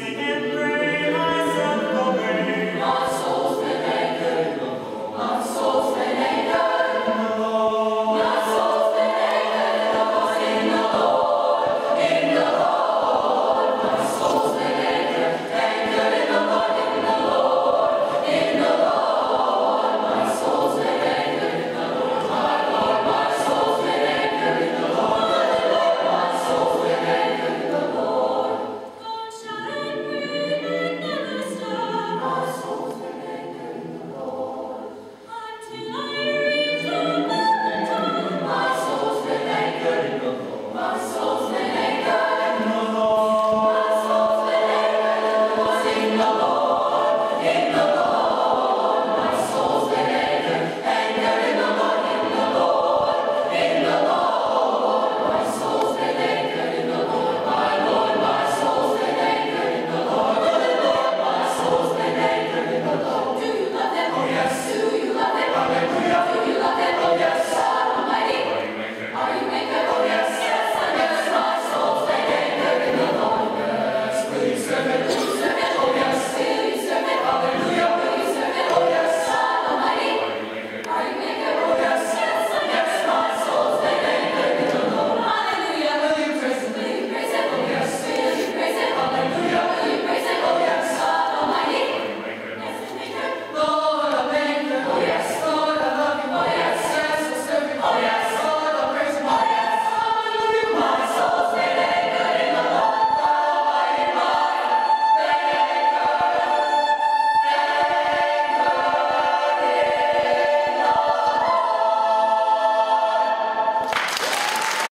Amen.